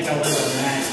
make a living at.